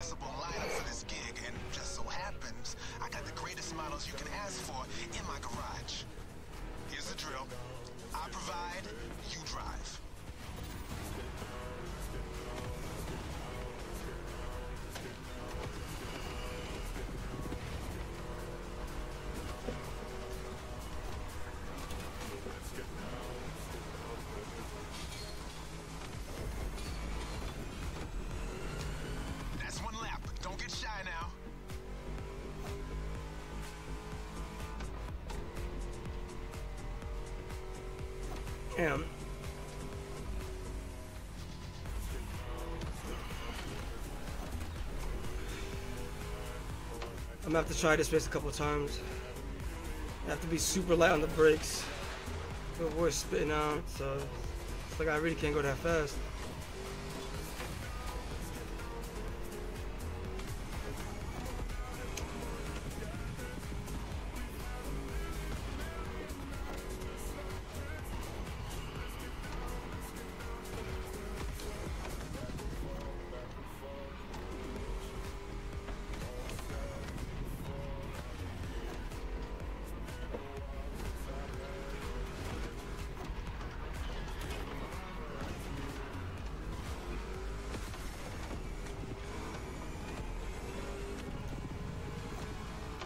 Possible lineup for this gig, and just so happens I got the greatest models you can ask for in my garage. Here's the drill. Damn. I'm gonna have to try this race a couple times. I have to be super light on the brakes to avoid spitting out, so it's like I really can't go that fast.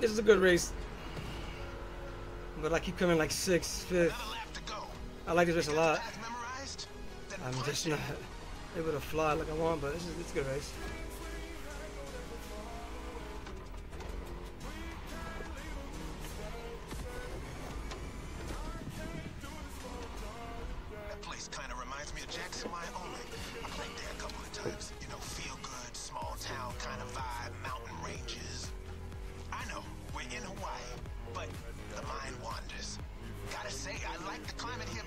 This is a good race. But I keep coming like sixth, fifth. Another lap to go. I like this race a lot. Path memorized? Then I'm just not able to fly like I want, but this is it's a good race. That place kind of reminds me of Jackson, Wyoming. I played there a couple of times. You know, feel good, in Hawaii, but the mind wanders. Gotta say, I like the climate here